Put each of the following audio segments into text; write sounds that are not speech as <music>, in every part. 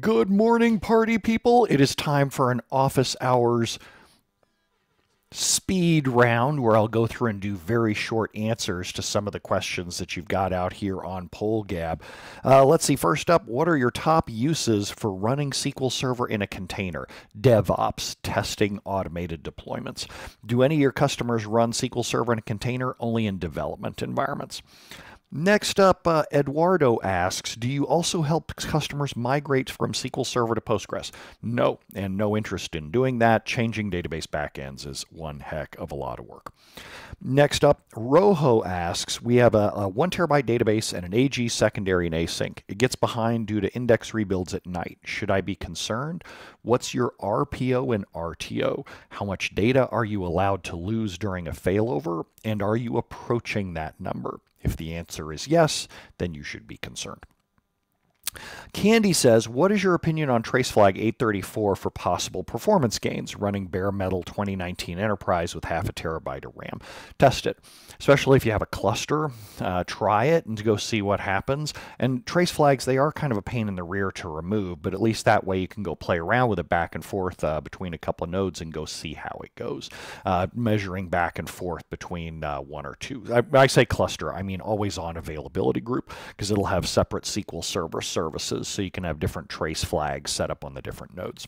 Good morning, party people. It is time for an office hours speed round where I'll go through and do very short answers to some of the questions that you've got out here on PollGab. Uh, let's see, first up, what are your top uses for running SQL Server in a container? DevOps, testing automated deployments. Do any of your customers run SQL Server in a container only in development environments? Next up, uh, Eduardo asks, do you also help customers migrate from SQL Server to Postgres? No, and no interest in doing that. Changing database backends is one heck of a lot of work. Next up, Rojo asks, we have a, a one terabyte database and an AG secondary and async. It gets behind due to index rebuilds at night. Should I be concerned? What's your RPO and RTO? How much data are you allowed to lose during a failover? And are you approaching that number? If the answer is yes, then you should be concerned. Candy says, What is your opinion on Trace Flag 834 for possible performance gains running bare metal 2019 Enterprise with half a terabyte of RAM? Test it, especially if you have a cluster. Uh, try it and go see what happens. And trace flags, they are kind of a pain in the rear to remove, but at least that way you can go play around with it back and forth uh, between a couple of nodes and go see how it goes. Uh, measuring back and forth between uh, one or two. I, I, say cluster, I mean always on availability group because it'll have separate SQL Server services so you can have different trace flags set up on the different nodes.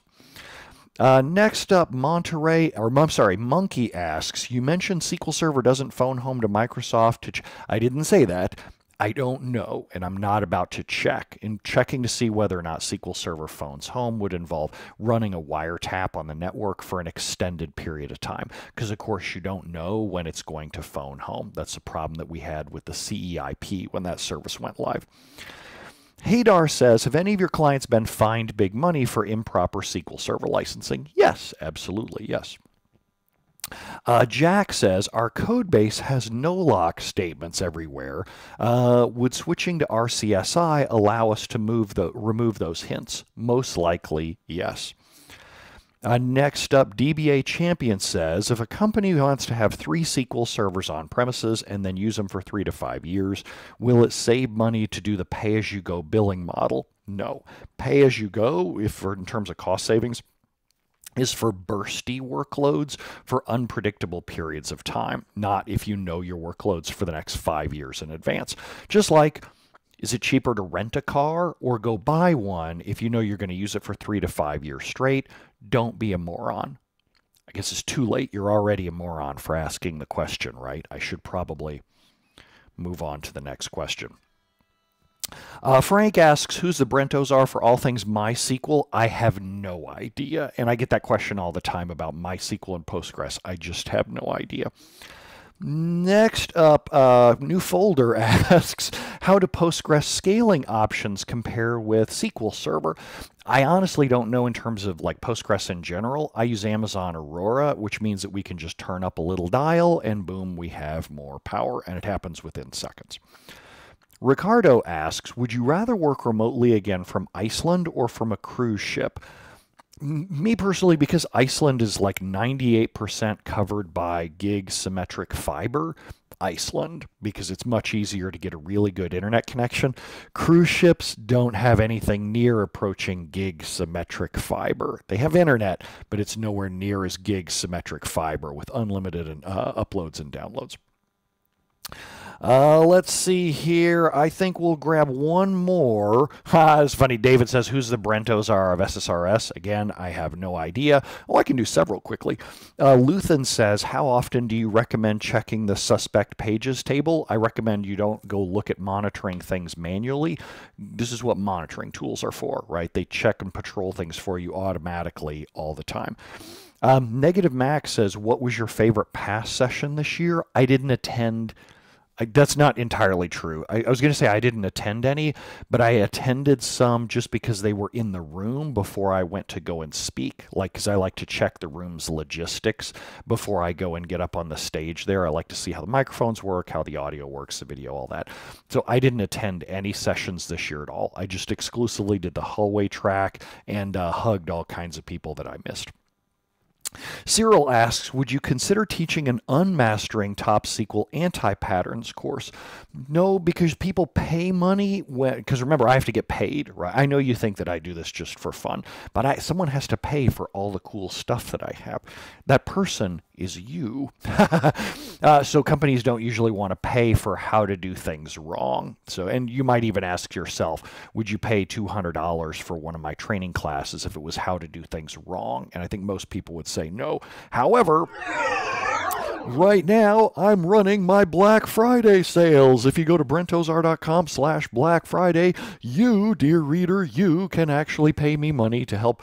Uh, next up, Monterey, or I'm sorry, Monkey asks, you mentioned SQL Server doesn't phone home to Microsoft. To I didn't say that. I don't know, and I'm not about to check. In checking to see whether or not SQL Server phones home would involve running a wiretap on the network for an extended period of time, because of course you don't know when it's going to phone home. That's a problem that we had with the CEIP when that service went live. Haydar says, have any of your clients been fined big money for improper SQL Server licensing? Yes, absolutely, yes. Uh, Jack says our code base has NOLOCK statements everywhere. Uh, would switching to RCSI allow us to move the remove those hints? Most likely, yes. Uh, next up, DBA Champion says if a company wants to have three SQL servers on premises and then use them for three to five years, will it save money to do the pay as you go billing model? No. Pay as you go, if in terms of cost savings, is for bursty workloads for unpredictable periods of time, not if you know your workloads for the next five years in advance. Just like is it cheaper to rent a car or go buy one if you know you're going to use it for three to five years straight? Don't be a moron. I guess it's too late. You're already a moron for asking the question, right? I should probably move on to the next question. Uh, Frank asks, who's the Brent Ozar for all things MySQL? I have no idea. And I get that question all the time about MySQL and Postgres. I just have no idea. Next up, uh, new folder <laughs> asks, how do Postgres scaling options compare with SQL Server? I honestly don't know in terms of like Postgres in general. I use Amazon Aurora, which means that we can just turn up a little dial and boom, we have more power and it happens within seconds. Ricardo asks, would you rather work remotely again from Iceland or from a cruise ship? Me personally, because Iceland is like 98% covered by gig symmetric fiber, Iceland, because it's much easier to get a really good internet connection. Cruise ships don't have anything near approaching gig symmetric fiber. They have internet, but it's nowhere near as gig symmetric fiber with unlimited uh, uploads and downloads. Uh, let's see here. I think we'll grab one more. <laughs> it's funny. David says, Who's the Brent Ozar of SSRS? Again, I have no idea. Oh, I can do several quickly. Uh, Luthen says, How often do you recommend checking the suspect pages table? I recommend you don't go look at monitoring things manually. This is what monitoring tools are for, right? They check and patrol things for you automatically all the time. Um, Negative Max says, What was your favorite PASS session this year? I didn't attend I, that's not entirely true. I, I was going to say I didn't attend any, but I attended some just because they were in the room before I went to go and speak. Like, because I like to check the room's logistics before I go and get up on the stage there. I like to see how the microphones work, how the audio works, the video, all that. So I didn't attend any sessions this year at all. I just exclusively did the hallway track and uh, hugged all kinds of people that I missed. Cyril asks, would you consider teaching an unmastering top SQL anti-patterns course? No, because people pay money when, because remember, I have to get paid, right? I know you think that I do this just for fun, but I, someone has to pay for all the cool stuff that I have. That person is you. <laughs> uh, so companies don't usually want to pay for how to do things wrong. So, and you might even ask yourself, would you pay $200 for one of my training classes if it was how to do things wrong? And I think most people would say no. However, right now I'm running my Black Friday sales. If you go to brentozar.com slash Black Friday, you, dear reader, you can actually pay me money to help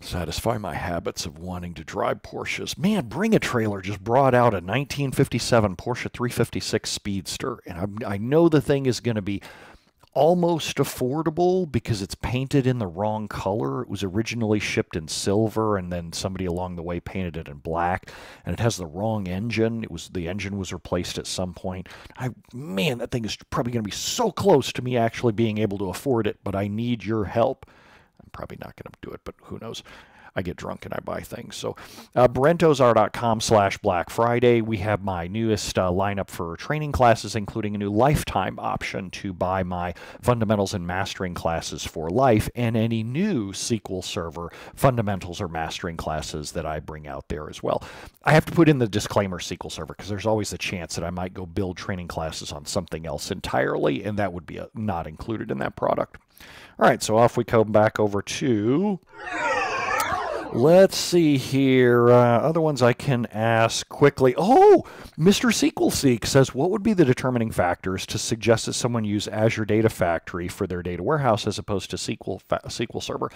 satisfy my habits of wanting to drive Porsches. Man, Bring a Trailer just brought out a 1957 Porsche 356 Speedster, and I, I know the thing is going to be almost affordable because it's painted in the wrong color. It was originally shipped in silver and then somebody along the way painted it in black and it has the wrong engine. It was the engine was replaced at some point. I man, that thing is probably going to be so close to me actually being able to afford it, but I need your help. I'm probably not going to do it, but who knows? I get drunk and I buy things. So, uh, brentozar.com slash Black Friday. We have my newest uh, lineup for training classes, including a new lifetime option to buy my fundamentals and mastering classes for life and any new SQL Server fundamentals or mastering classes that I bring out there as well. I have to put in the disclaimer SQL Server because there's always a chance that I might go build training classes on something else entirely, and that would be a, uh, not included in that product. All right, so off we come back over to. Let's see here. Uh, other ones I can ask quickly. Oh, Mr. SQL Seek says, what would be the determining factors to suggest that someone use Azure Data Factory for their data warehouse as opposed to SQL SQL Server?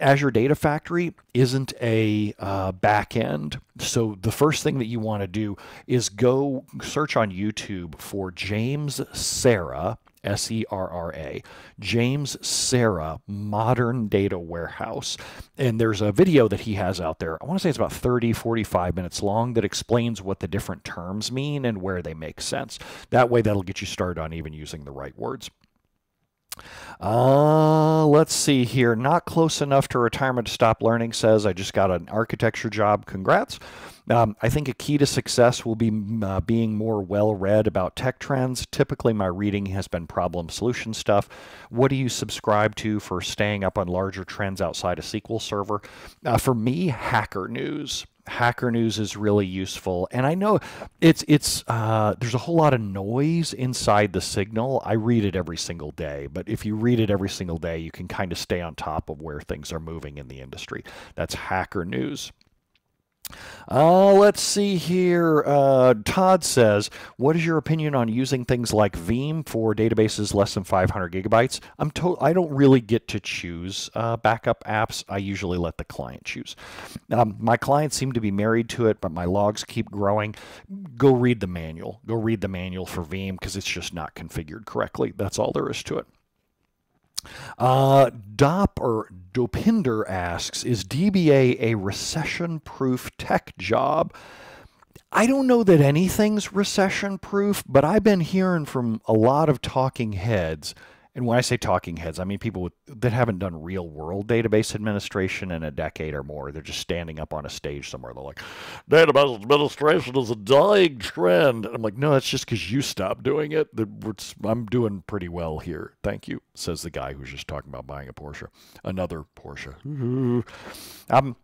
Azure Data Factory isn't a uh, backend, so the first thing that you want to do is go search on YouTube for James Serra S E R R A, James Serra Modern Data Warehouse. And there's a video that he has out there. I want to say it's about 30, 45 minutes long that explains what the different terms mean and where they make sense. That way, that'll get you started on even using the right words. Uh, let's see here. Not close enough to retirement to stop learning says, I just got an architecture job. Congrats. Um, I think a key to success will be uh, being more well read about tech trends. Typically, my reading has been problem solution stuff. What do you subscribe to for staying up on larger trends outside of SQL Server? Uh, for me, Hacker News. Hacker News is really useful, and I know it's it's uh, there's a whole lot of noise inside the signal. I read it every single day, but if you read it every single day, you can kind of stay on top of where things are moving in the industry. That's Hacker News. Uh, let's see here. Uh, Todd says, "What is your opinion on using things like Veeam for databases less than 500 gigabytes?" I'm to- I don't really get to choose uh, backup apps. I usually let the client choose. Um, my clients seem to be married to it, but my logs keep growing. Go read the manual. Go read the manual for Veeam because it's just not configured correctly. That's all there is to it. Uh, Dop or Dopinder asks, is DBA a recession-proof tech job? I don't know that anything's recession-proof, but I've been hearing from a lot of talking heads and when I say talking heads, I mean people with, that haven't done real world database administration in a decade or more. They're just standing up on a stage somewhere. They're like, database administration is a dying trend. And I'm like, no, that's just because you stopped doing it. I'm doing pretty well here. Thank you, says the guy who's just talking about buying a Porsche. Another Porsche. <laughs> um,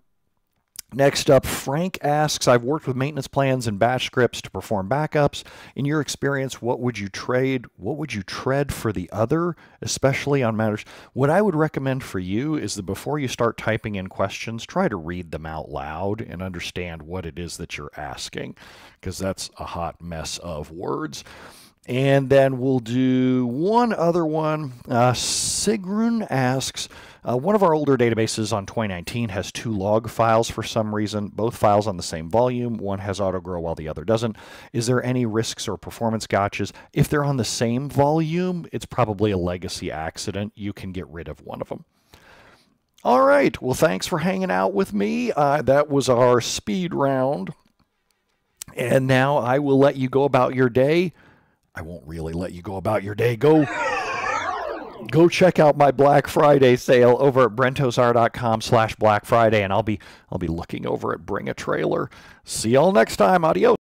Next up, Frank asks, I've worked with maintenance plans and batch scripts to perform backups. In your experience, what would you trade? What would you tread for the other, especially on matters? What I would recommend for you is that before you start typing in questions, try to read them out loud and understand what it is that you're asking, because that's a hot mess of words. And then we'll do one other one. Uh, Sigrun asks, uh, one of our older databases on 2019 has two log files for some reason, both files on the same volume. One has autogrow while the other doesn't. Is there any risks or performance gotchas? If they're on the same volume, it's probably a legacy accident. You can get rid of one of them. All right. Well, thanks for hanging out with me. Uh, that was our speed round. And now I will let you go about your day. I won't really let you go about your day. Go go check out my Black Friday sale over at brentozar.com slash Black Friday, and I'll be I'll be looking over at Bring a Trailer. See y'all next time. Adios.